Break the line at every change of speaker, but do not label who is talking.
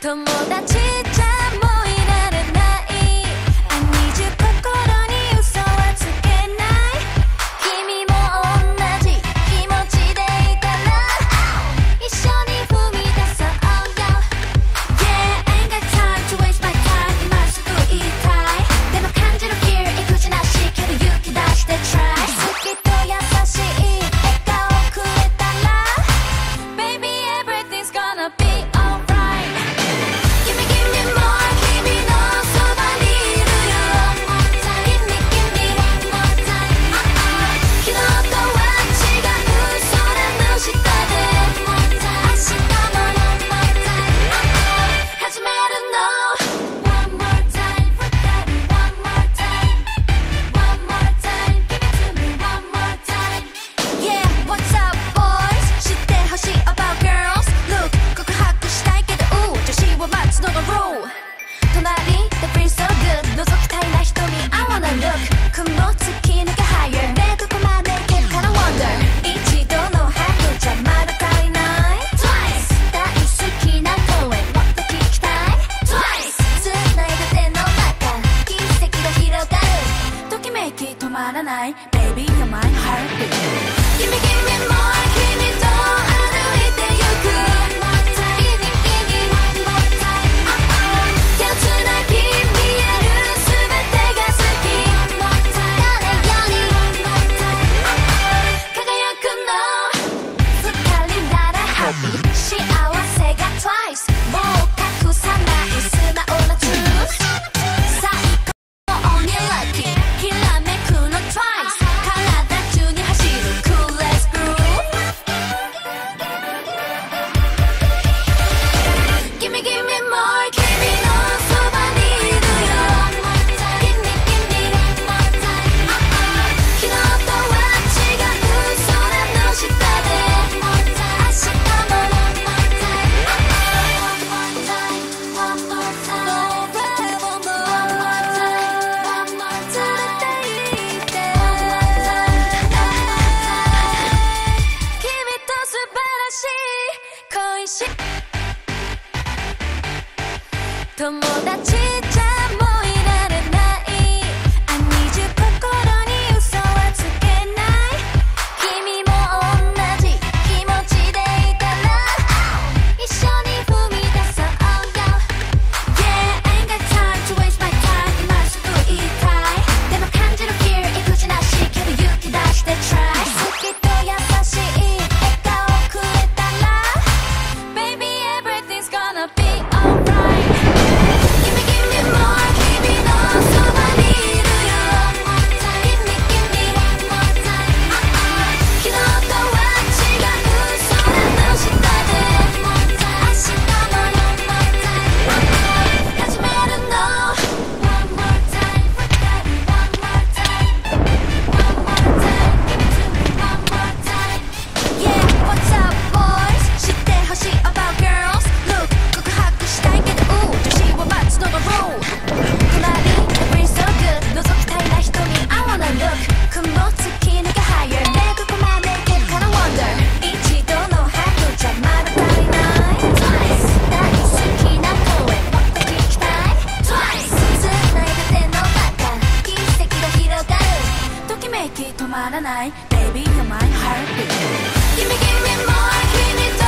보통보다 진짜 말아 baby you're my heartbeat. Give me give me my 友達息止まらない Baby you're my heartbeat 君君も君と